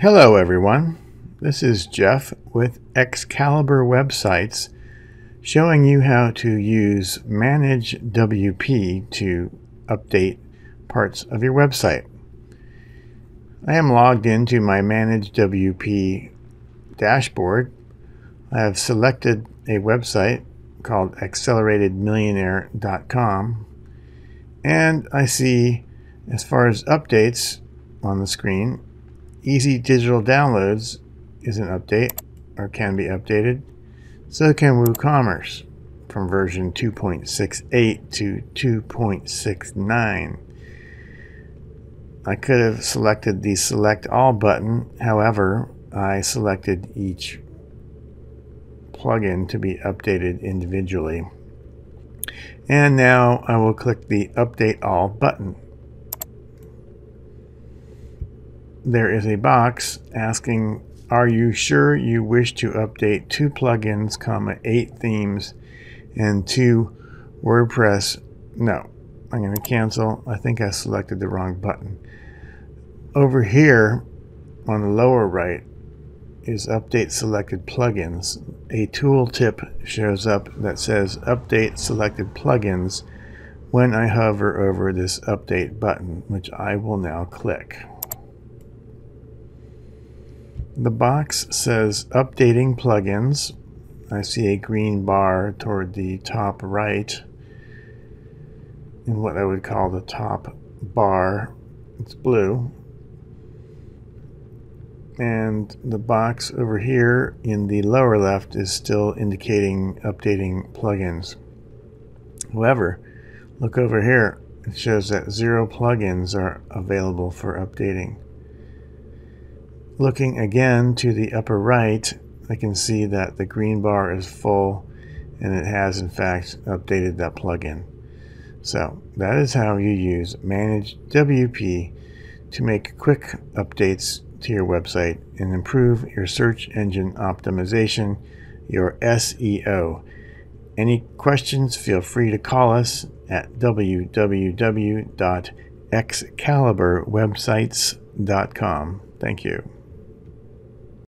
Hello, everyone. This is Jeff with Excalibur Websites showing you how to use Manage WP to update parts of your website. I am logged into my Manage WP dashboard. I have selected a website called acceleratedmillionaire.com and I see as far as updates on the screen Easy Digital Downloads is an update or can be updated. So can WooCommerce from version 2.68 to 2.69. I could have selected the select all button. However, I selected each plugin to be updated individually. And now I will click the update all button. There is a box asking, are you sure you wish to update two plugins, comma, eight themes, and two WordPress? No, I'm going to cancel. I think I selected the wrong button. Over here on the lower right is update selected plugins. A tooltip shows up that says update selected plugins when I hover over this update button, which I will now click. The box says updating plugins. I see a green bar toward the top right in what I would call the top bar. It's blue. And the box over here in the lower left is still indicating updating plugins. However, look over here. It shows that zero plugins are available for updating. Looking again to the upper right, I can see that the green bar is full and it has in fact updated that plugin. So that is how you use Manage WP to make quick updates to your website and improve your search engine optimization, your SEO. Any questions, feel free to call us at www.excaliburwebsites.com. Thank you.